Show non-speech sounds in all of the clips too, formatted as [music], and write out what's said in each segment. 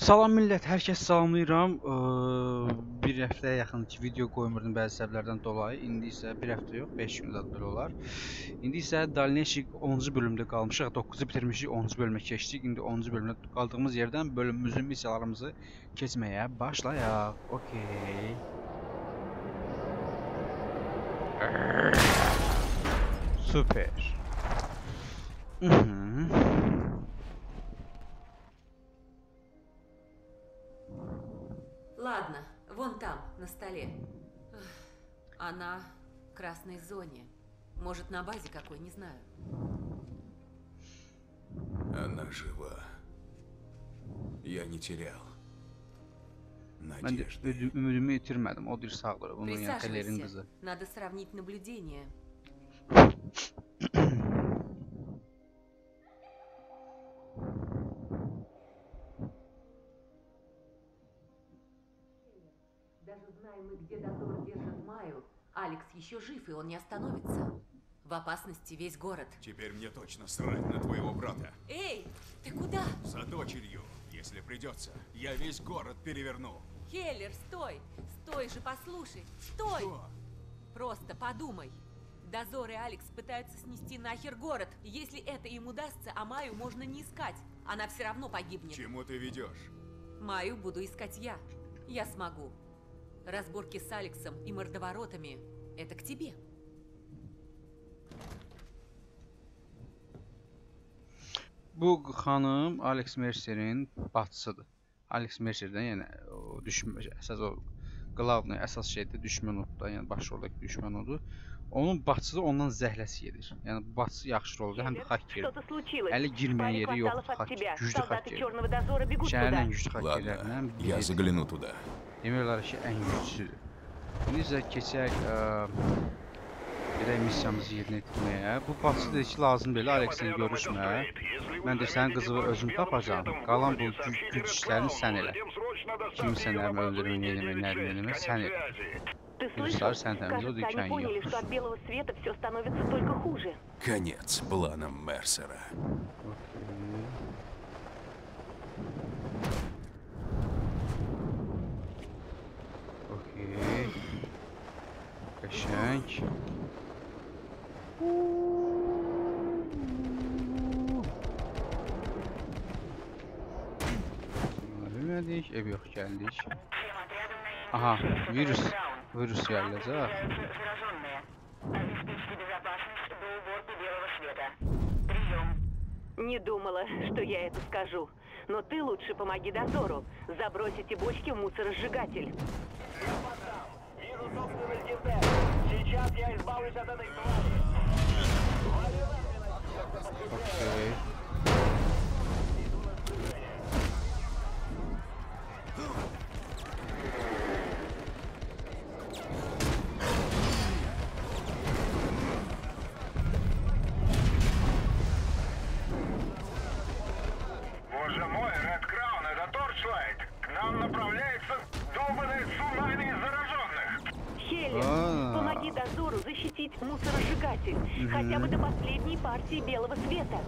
Salam millət, hər kəs salamlayıram. Eee, Bir həftəyə yaxın ki video qoymurdum bəzi səbəblərdən dolayı. İndi isə bir həftə yox, 5 gündə belə olar. İndi isə Dalneşik 10-cu bölümdə qalmışıq. 9-u bitirmişik, 10-cu bölümə keçdik. İndi 10-cu bölümdə qaldığımız yerdən bölümümüzün missiyalarımızı keçməyə başlayaq. Okay. Super. Mhm. На столе. Она в красной зоне. Может, на базе какой, не знаю. Она жива. Я не терял. Надежды. ümidimi itirmədim. O dir sağdır. Bunun Присаживайся. Надо сравнить наблюдения. [coughs] Алекс еще жив, и он не остановится. В опасности весь город. Теперь мне точно срать на твоего брата. Эй, ты куда? За дочерью, если придется. Я весь город переверну. Хеллер, стой! Стой же, послушай! Стой! Что? Просто подумай. Дозор и Алекс пытаются снести нахер город. Если это им удастся, а Маю можно не искать. Она все равно погибнет. Чему ты ведешь? Маю буду искать я. Я смогу. Разборки с Алексом и мордоворотами – это к тебе. Bu xanım Alex Mercer'in bacısıdır. Alex Mercer'dən yəni o düşmən əsas o qlavni əsas şeydə düşmən odur da, yəni baş roldakı düşmən odur. Onun bacısı ondan zəhləsi gedir. Yəni bu bacısı yaxşı rolda, həm də hakkerdir. Что-то случилось. Əli girməyən Паре yeri кварталов yoxdur. от Hacker, тебя. güclü Солдаты hacker. черного дозора бегут Şəhərin туда. ən güclü hakkerlərindən Ладно, я biridir. загляну туда. Demək olar ki, ən güclüsüdür. İndi isə keçək ə, gedək missiyamızı yerinə yetirməyə. Bu bacısı dedi ki, lazım deyil Alexlə görüşmə. Mən də sənin qızını özüm tapacağam. Qalan bu gü güc işlərini sən elə. Kimsə nə öldürmə, eləmə, nə eləmə, sən elə. Ты Плюсар, слышал? Санта, Кажется, Мелодия, они Чайни. поняли, что от белого света все становится только хуже. Конец планам Мерсера. Okey. Qəşəng. Bilmədik, ev yox gəldik. Aha, virus. Virus gələcək. Не думала, что я это скажу. Но ты лучше помоги дозору. Забрось эти бочки в мусоросжигатель. Собственность ДТ. Сейчас я избавлюсь от этой твари. Okey. Боже Хотя бы до последней партии белого света.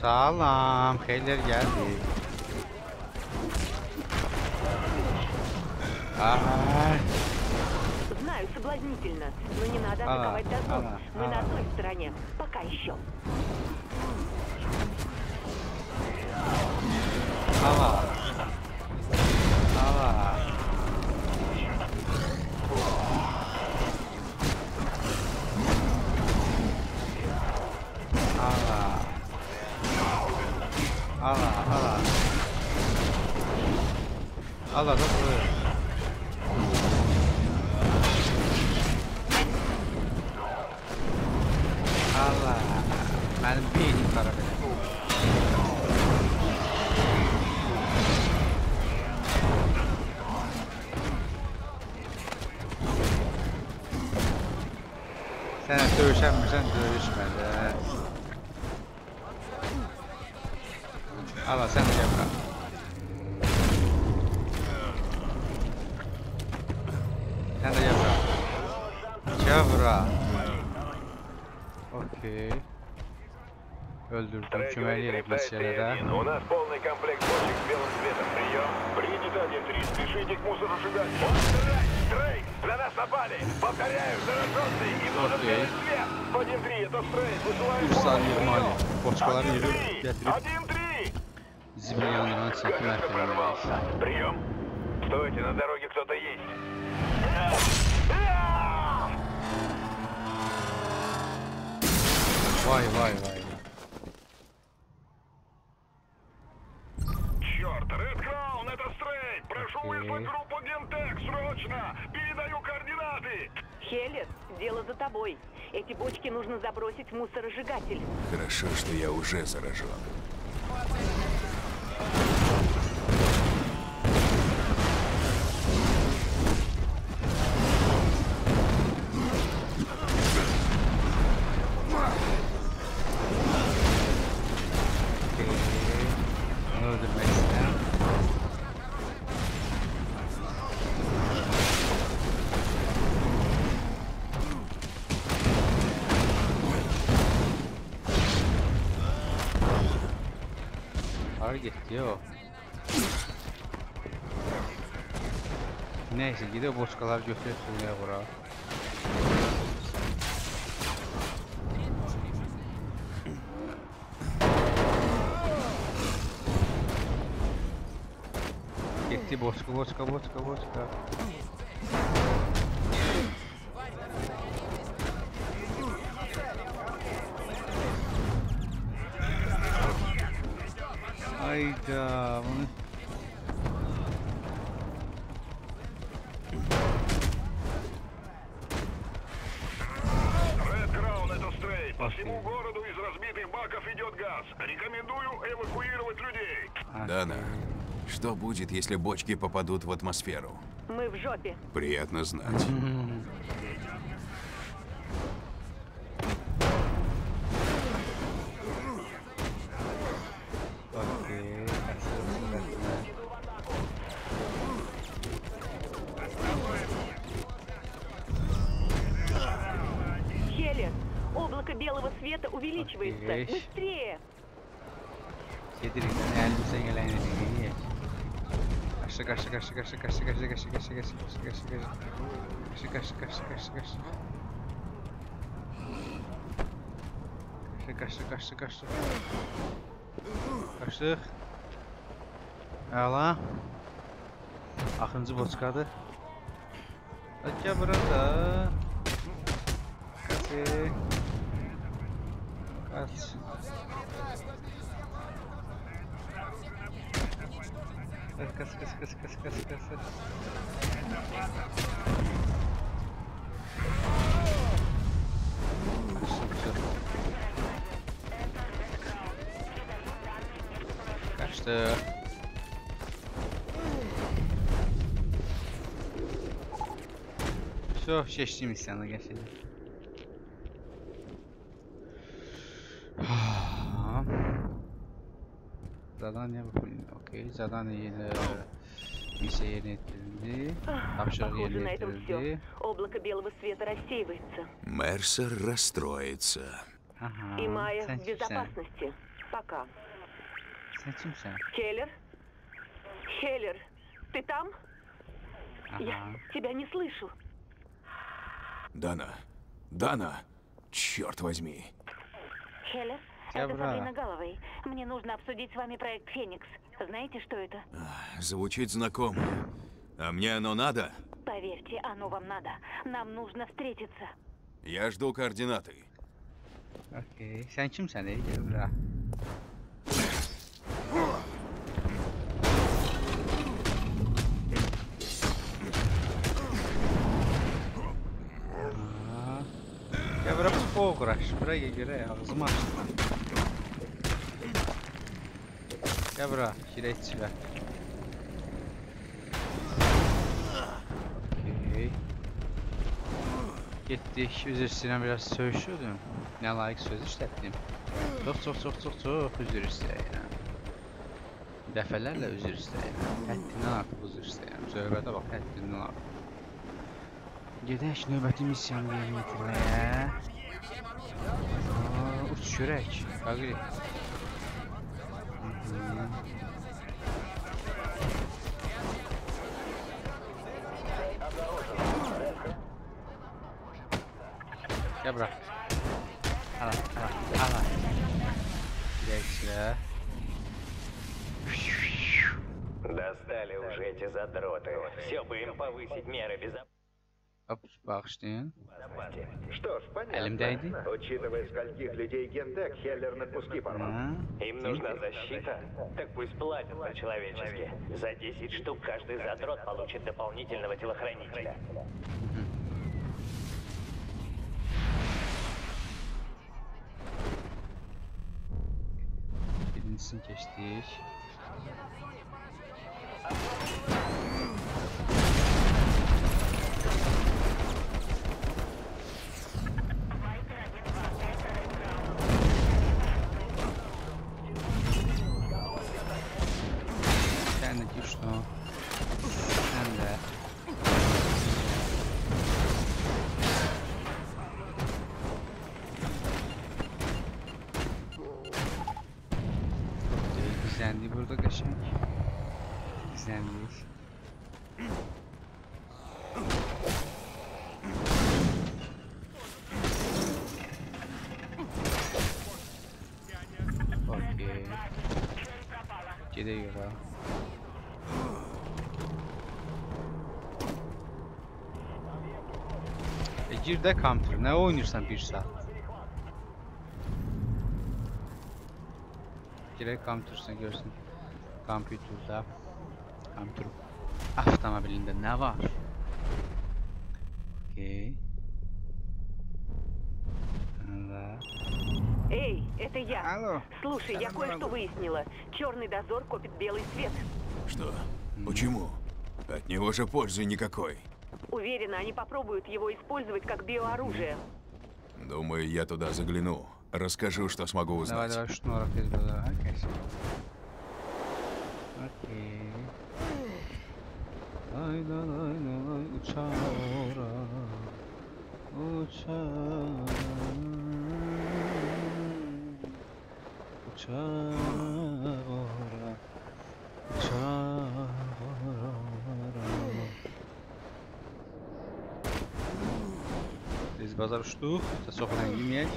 Salam, xeyirlər gəldi. Ay, Знаю, соблазнительно, но не надо Ага, атаковать дозор. ага, Мы на ага. одной стороне. Пока еще. hava. Sen dövüşen misin? Dövüşme de. Allah sen de yapma. Sen de yapma. Çavra. Okey. Öldürdüm kümeleyerek meselede. Прием. Принято 1-3. Спешите к мусоросжигателю. Стрейк! На нас напали! Повторяю, зараженный! Им нужен okay. свет! 1-3, это стрейт! Высылаю Курсар Германии. Поршкалар Германии. 1-3! Земля нравится, нахрен. прорвался. Прием. Стойте, на дороге кто-то есть. Вай, вай, вай. Тобой. Эти бочки нужно забросить в мусоросжигатель. Хорошо, что я уже заражен. Yo. Neyse gidiyor boşkalar götürüyor suya bura. Gitti boşka boşka boşka boşka. Что будет, если бочки попадут в атмосферу? Мы в жопе. Приятно знать. [laughs] kaç kaç. Kaç kaç kaç kaç kaç. Kaçtı kaçtı kaçtı kaçtı. Kaçtık. Əla. Axıncı boçkadır. Bəlkə burada. Kaç. Kaç. Кэш, кэш, кэш, кэш, кэш, кэш. Кажется... Все, все снимемся, на я сидит. Okey. Zadanie ile misya yerine getirildi. Tapşırık Похоже, yerine на этом все. getirildi. Облако белого света рассеивается. Мерсер расстроится. Aha. И Майя в безопасности. Пока. Sen? Хеллер? Хеллер, ты там? Aha. Я тебя не слышу. Дана, Дана, черт возьми. Хеллер, Я это бра. Сабрина Галовой. Мне нужно обсудить с вами проект «Феникс». Знаете, что это? Звучит знакомо. А мне оно надо? Поверьте, оно вам надо. Нам нужно встретиться. Я жду координаты. Okey. Sen kimsən ey? Gəl bura. Aha. Gəl bura futbol quraş. Buraya görə ağzımı açdım. Gel bura, kireççiler. Okey. Gittik, üzür üstüne biraz söğüşürdüm. Ne layık söz işlettim. Çok çok çok çok çok üzür istəyirəm. Dəfələrlə üzür istəyirəm. Həddindən artıq üzür istəyirəm. Söhbətə bax, həddindən artıq. Gedək növbəti missiyamı yerinə yetirməyə. Uç görək, Qagri. Gel bura. Ala, ala, ala. Geçle. Достали уже эти задроты. Все бы им повысить меры безопасности. Bağışlayın. Что ж, понятно. Учитывая, скольких людей Гентек Хеллер на куски порвал. Hə? Им нужна защита? Так пусть платят по-человечески. За 10 штук каждый задрот получит дополнительного телохранителя. Birincisini keçdik. da kaçan izlenmeyiz. Okey. Gidiyor ha. E gir de kampır. Ne oynuyorsan bir saat. Direkt kamp görsün. Kompüterdə. Kompüter avtomobilində nə var? Okey. Да. Эй, это я. Алло. Слушай, я кое-что выяснила. Черный дозор копит белый свет. Что? Почему? От него же пользы никакой. Уверена, они попробуют его использовать как биооружие. Думаю, я туда загляну. Расскажу, что смогу Давай, узнать. давай, şunu tez belə. Окей. Лай да лай да лай учара. Учара. Базар штук, засохнул гимять.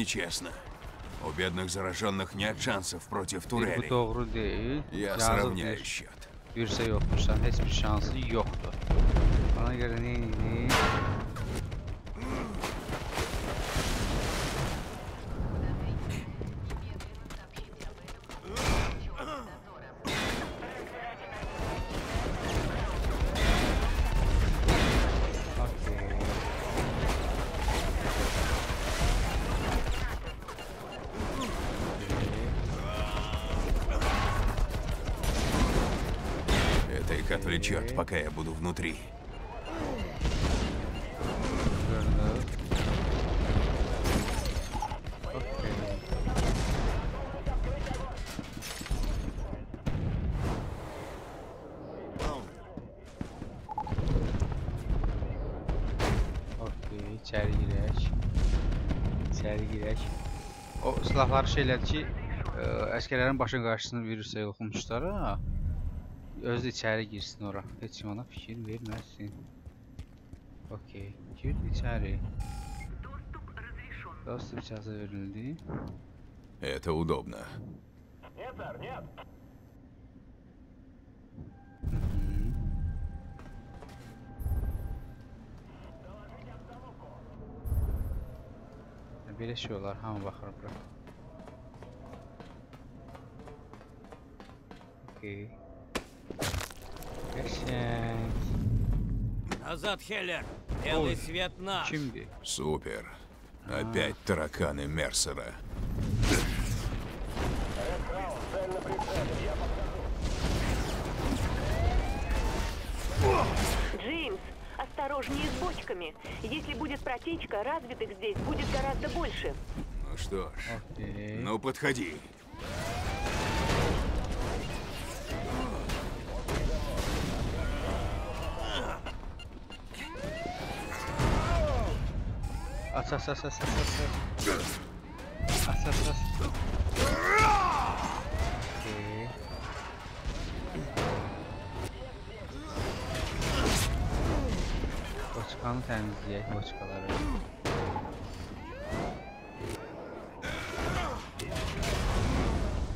нечестно. У бедных зараженных нет шансов против турелей. Я сравняю счет. Virüse yokmuş lan. Hiçbir отвлечет, пока я буду внутри. Əskərlərin başın qarşısında virüsə yoxmuşlar ha. Öz içeri girsin ora. Hiç bana fikir vermezsin. Okey. Gir içeri. Dostum çağrı verildi. Это удобно. Нет, сэр, нет. Belə şey olar, hamı baxır bura. Okay. Qəşəng. Назад, Хеллер! Белый Ой. свет наш! Kimdir? Супер. Опять тараканы Мерсера. Джеймс, осторожнее с бочками. Если будет протечка, развитых здесь будет гораздо больше. Ну что ж, Okey. ну подходи. Aç aç aç aç aç aç. Aç aç aç. Okey. Boçkanı təmizləyək, boçkaları.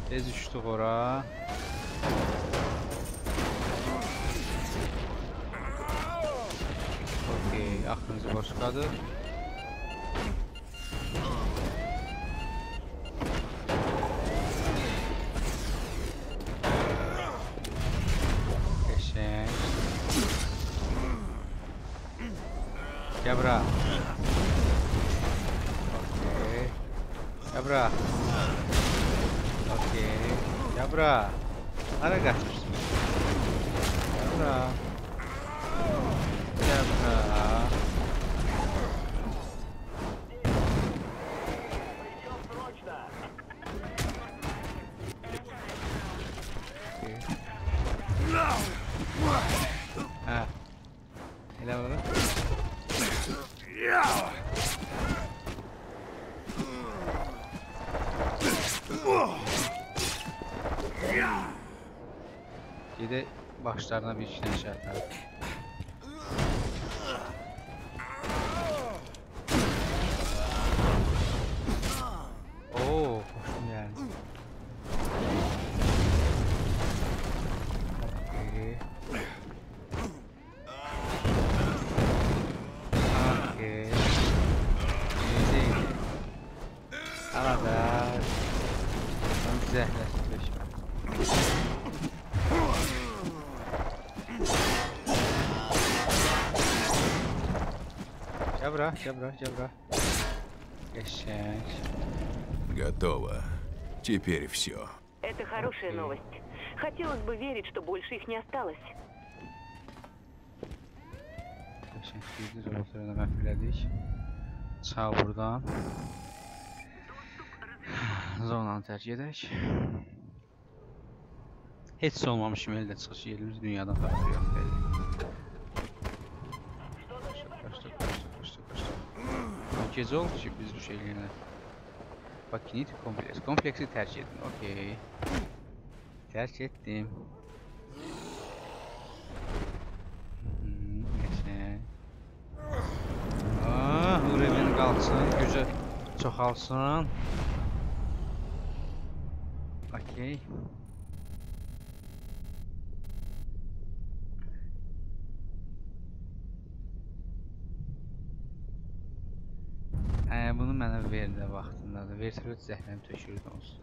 Tez düşdük ora. Okey, axırıncı boçkadır. Yedi başlarına bir işine işaretler. Bura, gəl bura. Qəşəng. Готово. Теперь все. Это хорошая Окей. новость. Хотелось бы верить, что больше их не осталось. Buradan. Zonanı tərk edək. Heç də olmamış kimi eldə çıxış yerimiz dünyadan xəbər yox merkezi oldu sürpriz düş eline. Bakinit kompleks. Kompleksi tercih ettim. Okey. Tercih ettim. Hmm, neyse. Ah, Aaa hıremin kalsın. Güzel. Çoğalsın. Okey. mənə verdə vaxtındadır. Vertolyot zəhləni tökürdü onsuz.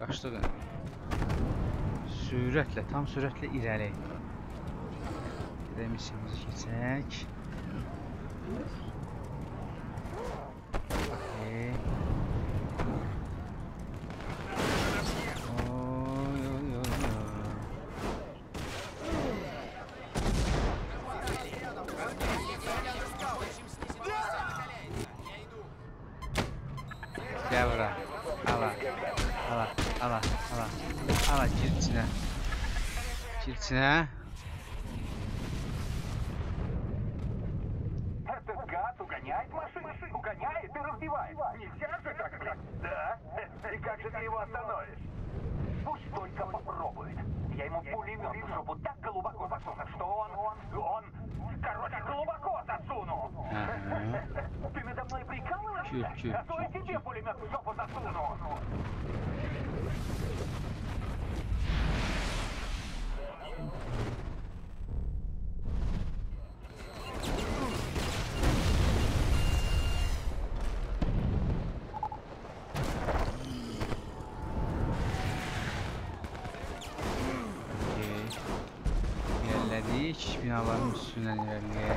Qaçdı da. Sürətlə, tam sürətlə irəli. Gedək misiyamızı keçək. Okay. Hiç binaların üstünden ilerleye.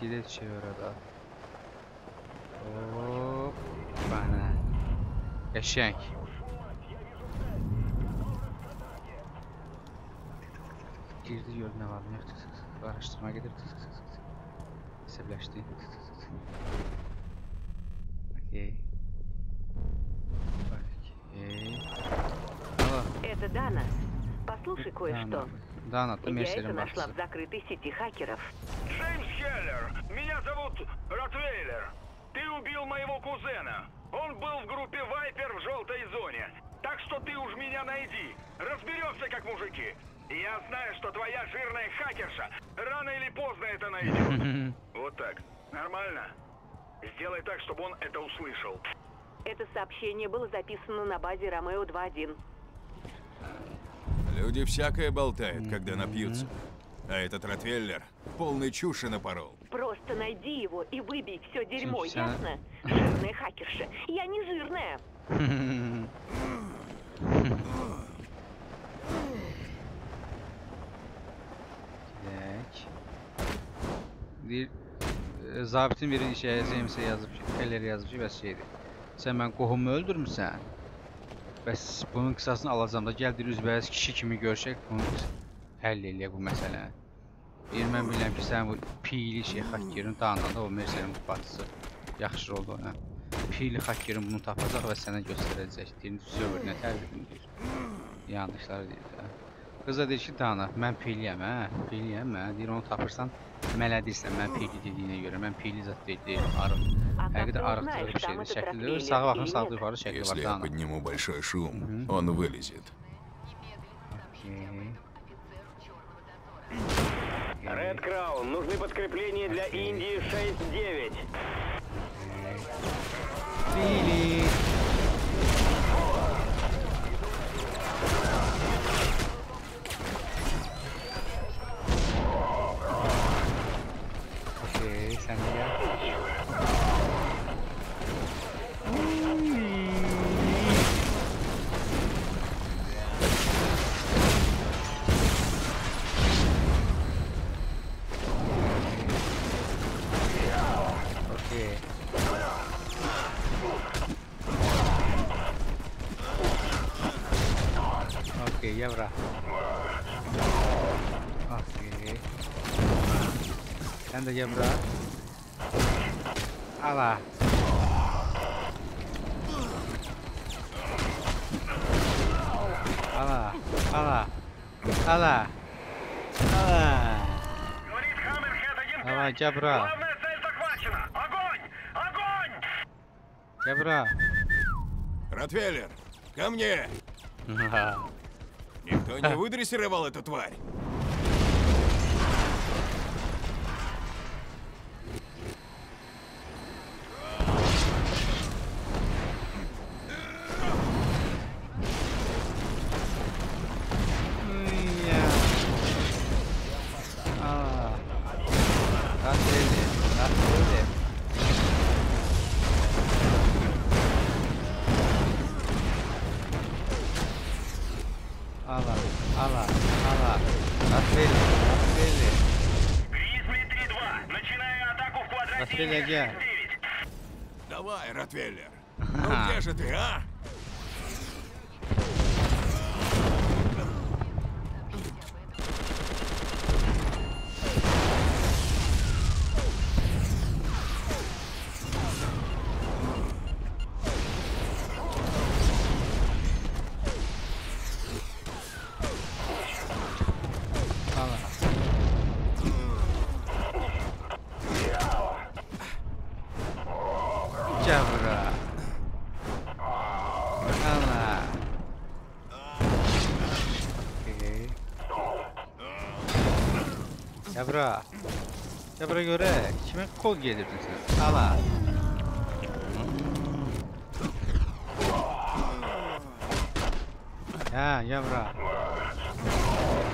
Gidet hmm, çevir şey orada. Hop bana. Eşek. Girdi yol ne var ne yok tık tık tık araştırma gelir tık tık tık tık. Sebleşti tık tık tık. Okey. Okey. Alo. Это Дана. Послушай кое-что. Дана, ты Я Мерсерин это нашла в закрытой сети хакеров. Джеймс Хеллер, меня зовут Ротвейлер. Ты убил моего кузена. Он был в группе Вайпер в желтой зоне. Так что ты уж меня найди. Разберемся как мужики. Я знаю, что твоя жирная хакерша рано или поздно это найдет. [laughs] Вот так. Нормально? Сделай так, чтобы он это услышал. Это сообщение было записано на базе Ромео 2.1. Люди всякое болтают, когда напьются. А этот Ротвеллер полный чуши напорол. Просто найди его и выбей все дерьмо, Всё. ясно? Жирная хакерша. Я не жирная. E, zabitin biri şeyə James'e yazıb ki, Heller yazıb ki, bəs şeydir. Sən mən qohumumu öldürmüsən? Bəs bunun qisasını alacağam da gəl deyir üzbəyiz kişi kimi görüşək, bunu həll eləyək bu məsələni. Deyir mən bilirəm ki, sən bu piyli şey hakkerin dağında o Mercerin bu bacısı yaxşı rol oynar. Piyli hakkerin bunu tapacaq və sənə göstərəcək. Deyir, serverinə tərbiyyən deyir. Yanlışları deyir də. Qız da deyir ki, Dana, mən piliyəm, hə? Piliyəm, hə? Deyir, onu tapırsan, mələdirsən, mən pili dediyinə görə. Mən pili zət deyil, arıq. А Həqiqətən arıqdırıq bir şeydir. Ротвейлер sağa baxın, нет? yuxarı şəkli var, Если я подниму большой шум, он вылезет. Ред Краун, нужны подкрепления для Индии 6-9. Pili. Ala. Ala. Ala. Ala. Ala. Говорит Хаммерхед один Давай, Джабра. Главная цель захвачена. Огонь! Огонь! Ya bra. Ротвеллер, ко мне! [laughs] Никто не выдрессировал эту тварь? 잡으라. 하나 오케이. 잡으라. 잡으라 그래. 힘을 코기에 대면서 하나 야 잡으라.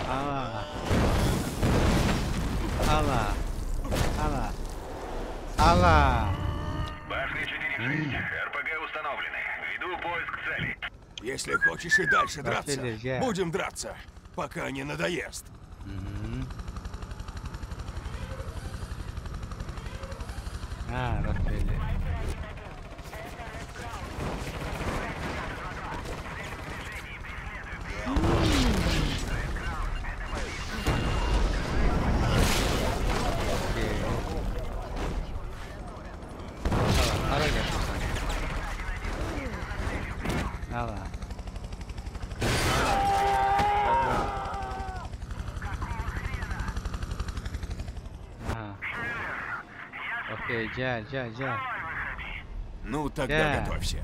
하나 하나 하나 하나 РПГ установлены. Веду поиск цели. Если хочешь и дальше драться, будем драться, пока не надоест. Ha, Gel, gel, gel. Ну, тогда Да. готовься.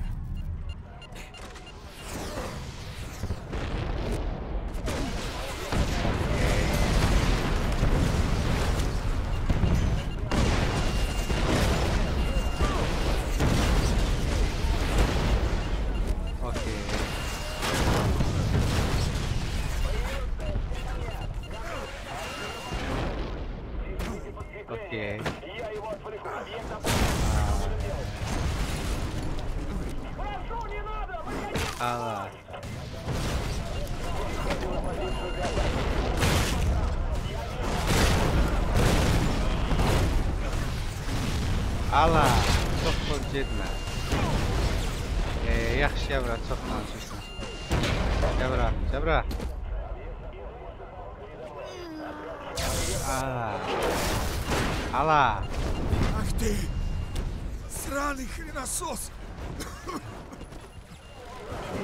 сраный хреносос! [coughs]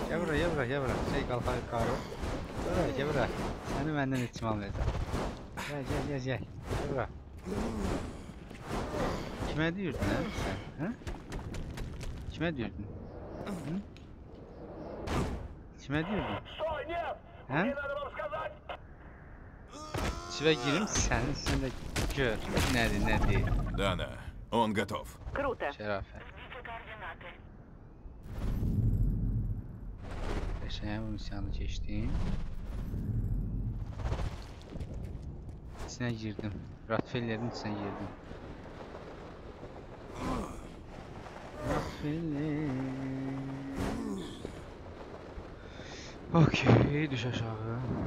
Cəbra, Cəbra, Cəbra. Şey qalxar qarı. Cəbra, Cəbra. Səni məndən içmə almayacaq. Gəl, gəl, gəl, gəl. Cəbra. Kimə deyirdin hə sən? Hə? Kimə deyirdin? Hı? Kimə deyirdin? Hə? İçivə girim sənin içində gör. Nədir, nədir? Дана, он готов. Круто. Şərafət. Qəşəng bu missiyanı keçdim. İçinə girdim. Rotfellerin içinə girdim. Rotfeller. Okey, düş aşağı.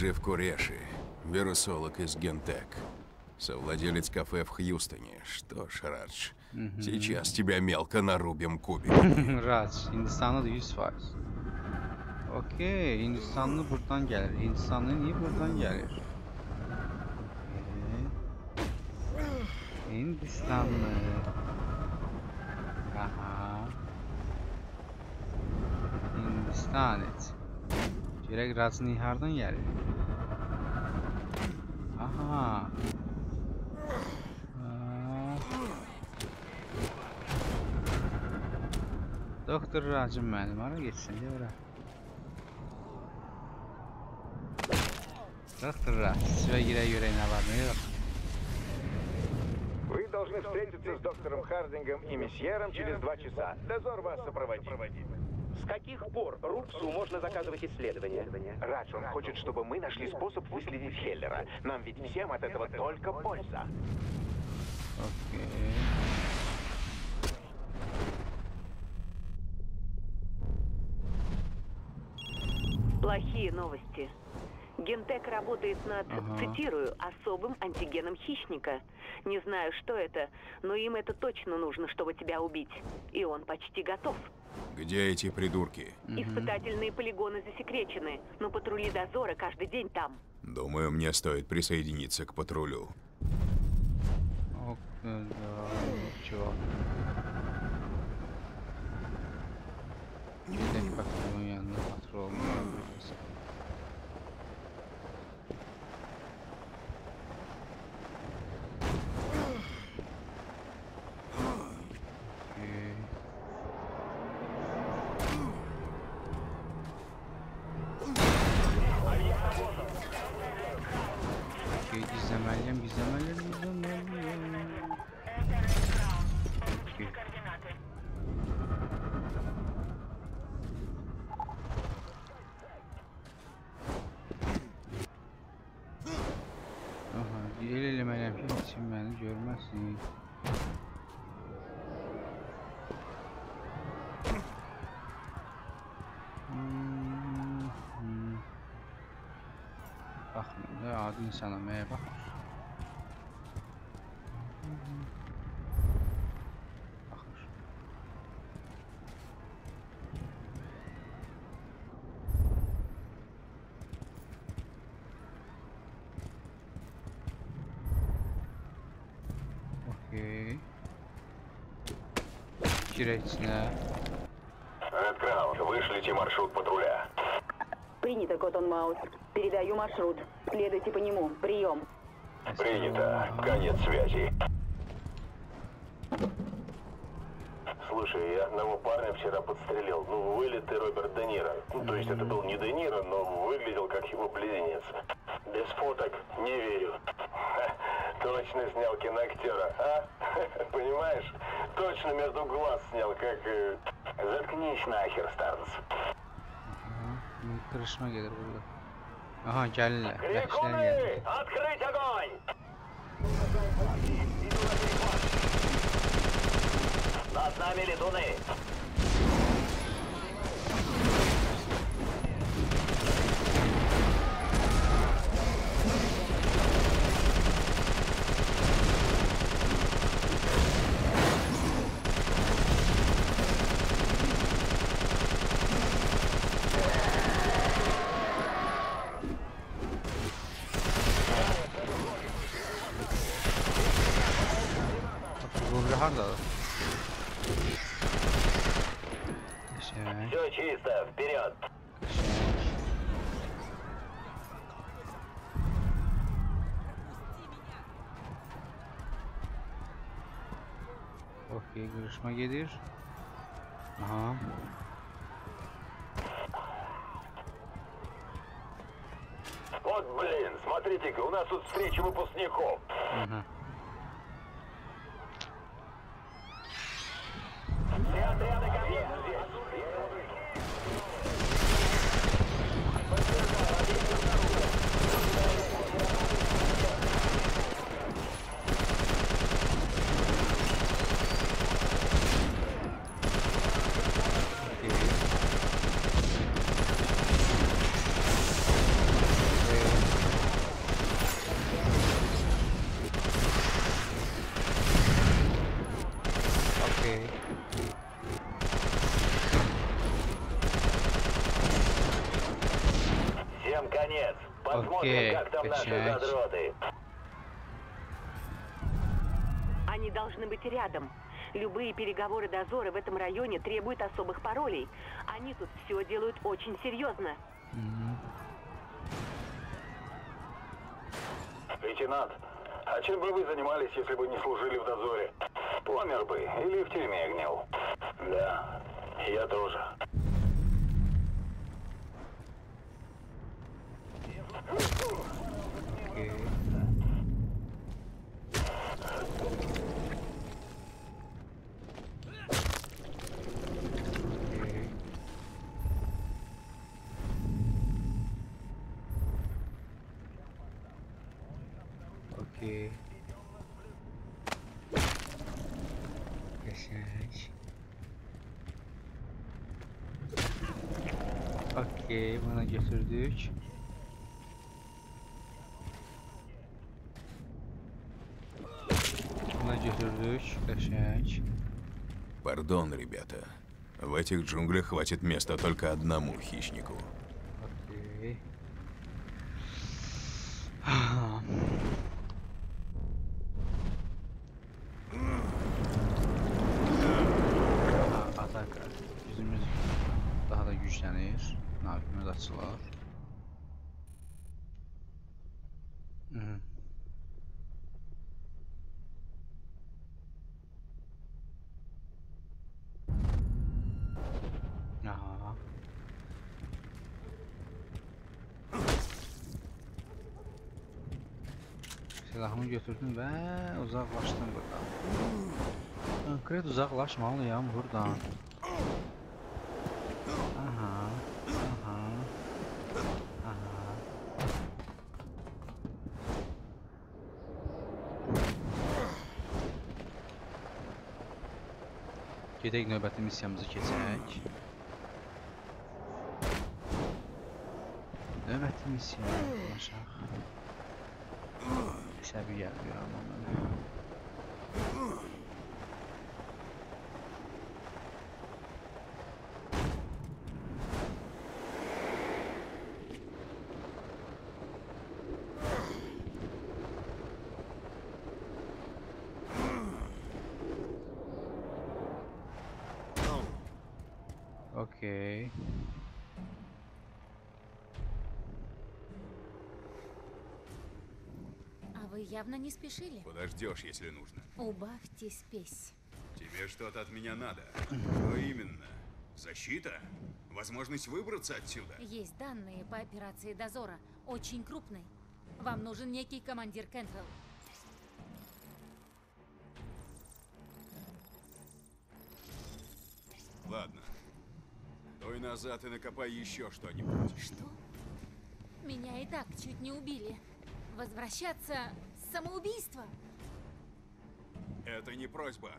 Раджив Куреши, вирусолог из Гентек. Совладелец кафе в Хьюстоне. Что ж, Радж, сейчас тебя мелко нарубим кубик. Rac, Hindistanlı da 100%. Okey, Hindistanlı buradan gəlir. Hindistanlı niyə buradan. Hindistanlı. Hardan gəlir? Aha. Aa. Doktor Racım mənim, hara getsin, gəl bura. Doktor Rac, sizə girək görək nə var. Вы должны встретиться с доктором Хардингом и месьером через два часа. Дозор вас сопроводит. С каких пор Руксу можно заказывать исследования? Радж, он хочет, чтобы мы нашли способ выследить Хеллера. Нам ведь всем от этого только польза. Плохие новости. Гентек работает над, Ага. цитирую, особым антигеном хищника. Не знаю, что это, но им это точно нужно, чтобы тебя убить. И он почти готов. Где эти придурки? Испытательные полигоны засекречены, но патрули дозора каждый день там. Думаю, мне стоит присоединиться к патрулю. O kadar çok. Gedək patronun yanına patronla biraz. Okey. elə mənə için məni görməsin. Baxın, adi insanam, mənə baxın. Içinə. Ред Краун, вышлите маршрут патруля. Принято, Коттон Маус. Передаю маршрут. Следуйте по нему. Прием. Принято. Конец связи. Слушай, я одного парня вчера подстрелил. Ну, вылитый Роберт Де Ниро. Ну, то есть это был не Де Ниро, но выглядел как его близнец. Без фоток. Не верю. [laughs] Точно снял киноактера, а? [laughs] Понимаешь? Точно между глаз снял, как... э, Заткнись нахер, Старнс. Gelir burada. Aha gəlirlər. Vəhşilər gəlir. Открыть огонь! Над нами летуны! Qəşəng, Все чисто, вперед! qəşəng. Okey, qırışma gedir. Aha. Вот блин, смотрите-ка, у нас тут встреча выпускников. Aha. Все отряды ко мне! Okey. Okey. Всем конец. Посмотрим, Окей, как там наши качать. задроты. Они должны быть рядом. Любые переговоры дозора в этом районе требуют особых паролей. Они тут все делают очень серьезно. Лейтенант, а чем бы вы занимались, если бы не служили в дозоре? Помер бы или в тюрьме гнил? Да, я тоже. Okey. Okey. Okey. Qəşəng. Okey, götürdük. Buna götürdük. Qəşəng. Пардон, ребята. В этих джунглях хватит места только одному хищнику. Ha. güclənir. Navikimiz açılır. Hı mhm. -hı. Aha. Silahımı götürdüm və uzaqlaşdım buradan. Konkret uzaqlaşmalıyam buradan. Bir de növbəti missiyamızı keçək. Növbəti missiyamızı başaq. Səbir gəlmir amma mənə. Явно не спешили. Подождешь, если нужно. Убавьте спесь. Тебе что-то от меня надо. Что именно? Защита? Возможность выбраться отсюда? Есть данные по операции Дозора, очень крупной. Вам нужен некий командир Кентрелл. Ладно. Той назад и накопай еще что-нибудь. Что? Меня и так чуть не убили. Возвращаться – самоубийство. Это не просьба.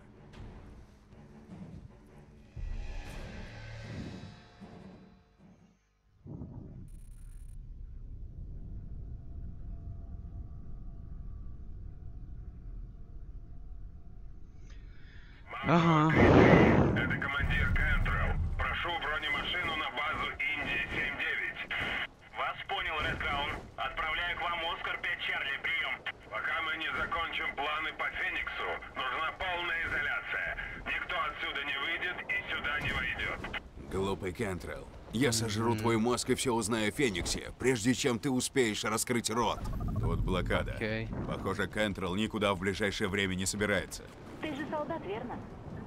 Я сожру твой мозг и все узнаю о Фениксе, прежде чем ты успеешь раскрыть рот. Тут блокада. Окей. Похоже, Кентрелл никуда в ближайшее время не собирается. Ты же солдат, верно?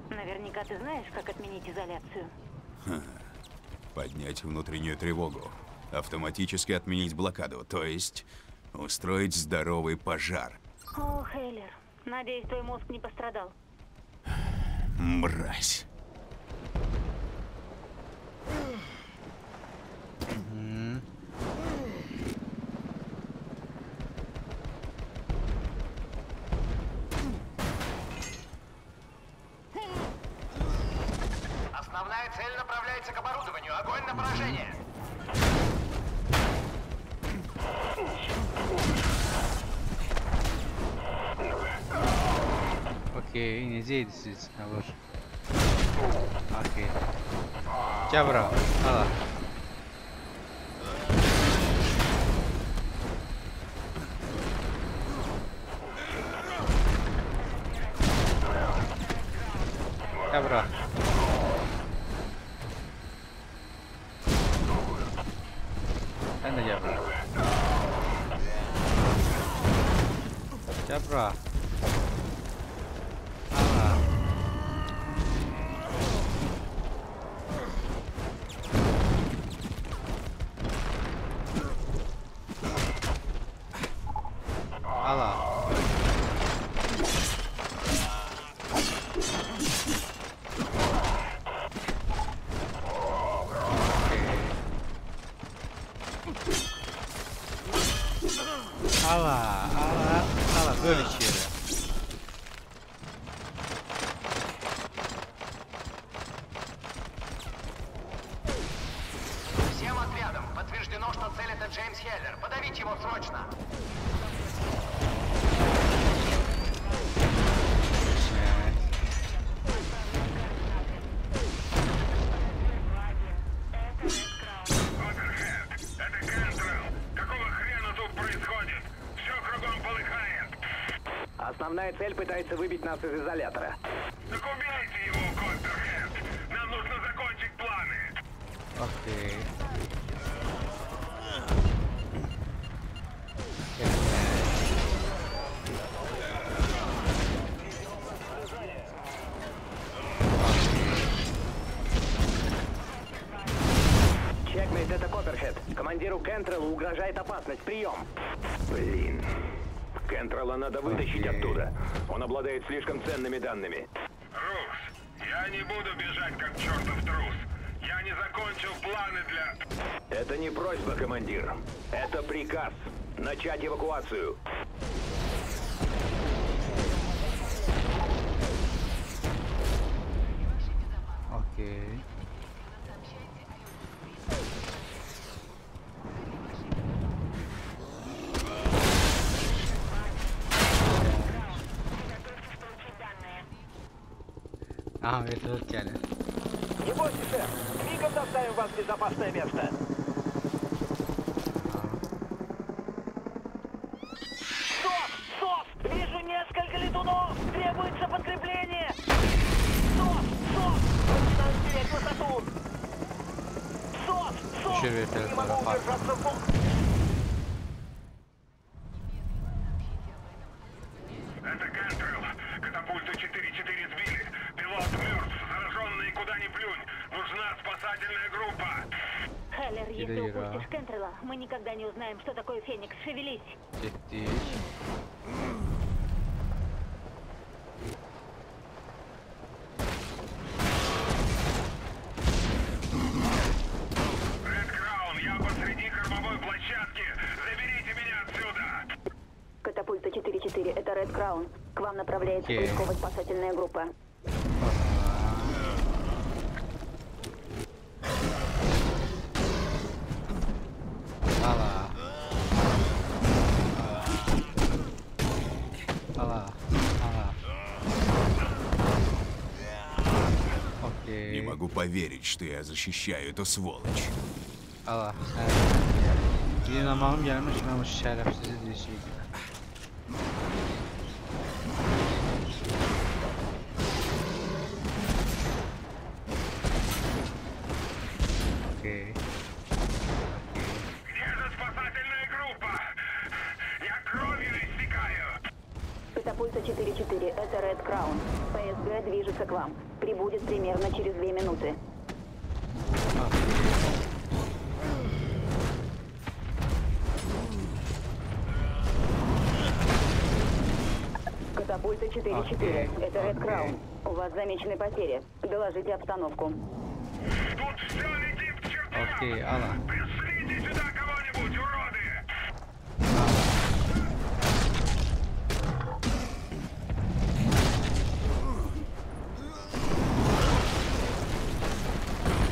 Наверняка ты знаешь, как отменить изоляцию. Поднять внутреннюю тревогу. Автоматически отменить блокаду, то есть устроить здоровый пожар. О, Хейлер, надеюсь, твой мозг не пострадал. Мразь. Основная цель направляется к оборудованию. Огонь на поражение. Okey, necəydi siz? Nə var? Okey. Gəl bura. Hala. Основная цель пытается выбить нас из изолятора. Так убейте его, Коттерхед! Нам нужно закончить планы! Ах ты... Чекмейт, это Копперхед. Командиру Кентреллу угрожает опасность. Прием! Блин, Кентрелла надо вытащить оттуда. Он обладает слишком ценными данными. Рус, я не буду бежать, как чертов трус. Я не закончил планы для... Это не просьба, командир. Это приказ. Начать эвакуацию. Окей. Ага, вертолет тянет. Не бойтесь, сэр. Мигом доставим вас в безопасное место. Стоп! Стоп! Вижу несколько летунов! Требуется подкрепление! Стоп! Стоп! Начинаю терять высоту! Еще вертолет Не могу удержаться в знаем, что такое Феникс. Шевелись. Здесь. Катапульта 4-4, это Ред Краун. К вам направляется поисково-спасательная группа. верить, что я защищаю эту сволочь. Allah. Evet. Yine namağım gelmiş, namus şerefsiz diye şey. Катапульта 4-4, Окей, это Ред. Краун. У вас замечены потери. Доложите обстановку. Тут все летит к чертям. Окей, ала. Пришлите сюда кого-нибудь, уроды.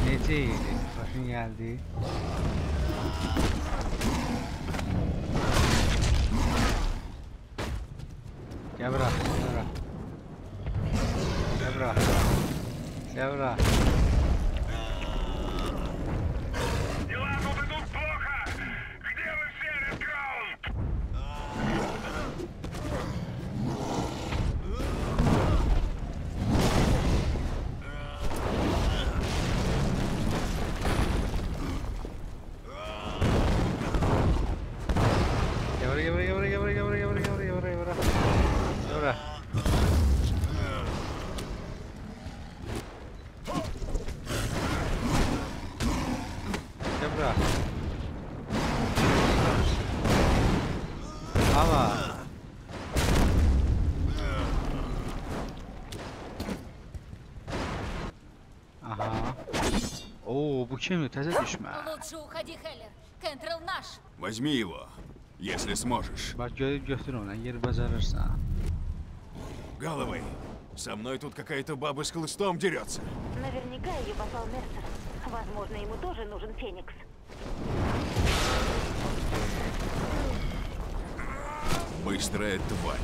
Neceydi? Bakın geldi. Quebra, quebra. Quebra. Quebra. Kimdir? Təzə düşmə. Лучше уходи, Хеллер. Кентрел наш. Возьми его, если сможешь. Головой, со мной тут какая-то баба с хлыстом дерется. Наверняка ее послал Мерсер. Возможно, ему тоже нужен Феникс. Быстрая тварь.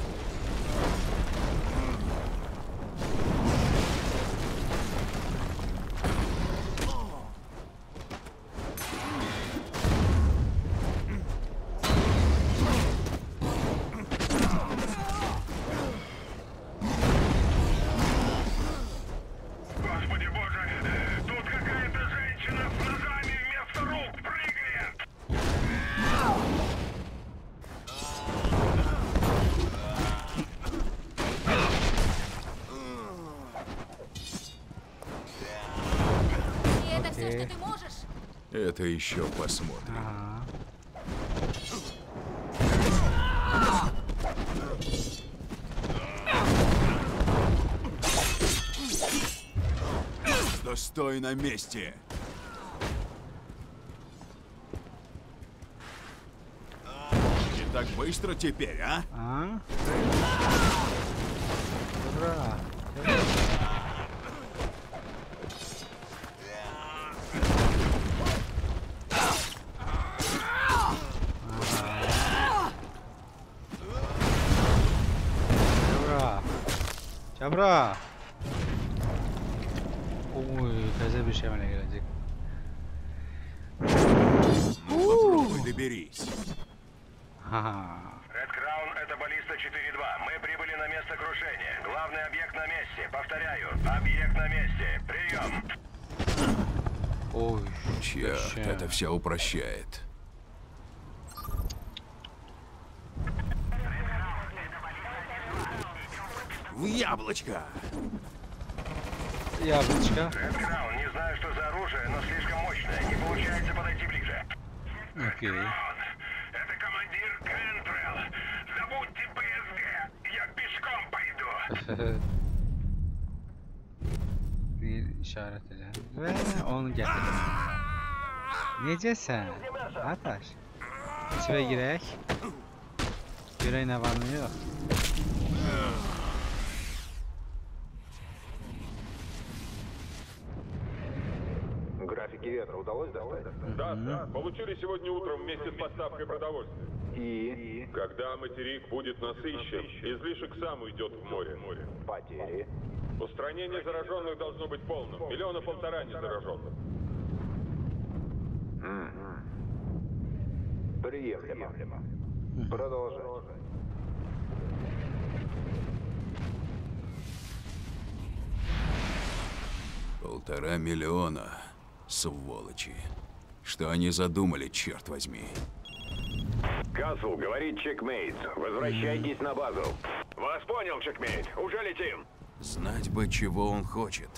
Это еще посмотрим. Aha. Да стой на месте! Не так быстро теперь, а? Cabra! Oy, təzə bir şey gələcək. Ну, попробуй доберись. Ред Краун, это баллиста 4-2. Мы прибыли на место крушения. Главный объект на месте. Повторяю, объект на месте. Прием. Oy. Черт, это все упрощает. В яблочко! Яблочко. Ред Краун, не знаю, что за оружие, но слишком мощное. Не получается подойти ближе. Окей. Это командир Кентрелл. Забудьте ПСГ. Я пешком пойду. bir işaret elə və onu gətirdim. Necəsən? Ataş. İçərə girək. Görək nə var mı yox. Графики ветра удалось достать? Да, да. Получили сегодня утром вместе с поставкой продовольствия. И? Когда материк будет насыщен, излишек сам уйдет в море. Потери? Устранение зараженных должно быть полным. Миллиона полтора незараженных. Приемлемо. Продолжай. Полтора миллиона. Сволочи. Что они задумали, черт возьми? Касл, говорит чекмейт. Возвращайтесь на базу. Вас понял, чекмейт. Уже летим. Знать бы, чего он хочет.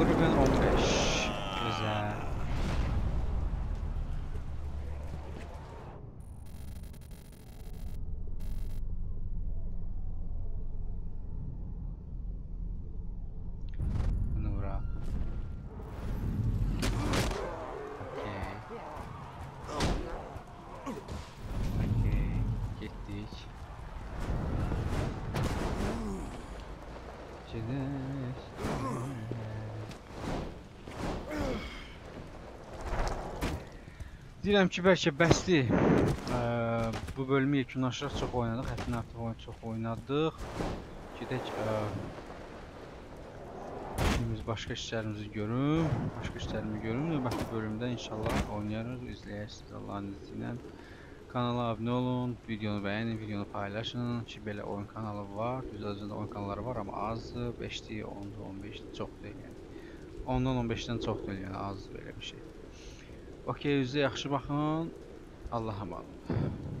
Vurgun 15. Güzel. Deyirəm ki, bəlkə bəsdir. Eee, bu bölümü yekunlaşdıraq, çox oynadıq. Hətta artıq oyun çox oynadıq. Gedək eee biz başqa işlərimizi görüm. Başqa işlərimi görüm. Növbəti bölümdə inşallah oynayarıq, izləyərsiniz Allahın izni ilə. Kanala abunə olun, videonu bəyənin, videonu paylaşın ki, belə oyun kanalı var. Düz-özündə oyun kanalları var, amma azdır. 5-dir, 10-dur, 15-dir, çox deyil yəni. 10-dan 15-dən çox deyil, yəni azdır belə bir şey. Okey, üzə yaxşı baxın. Allah'a emanet.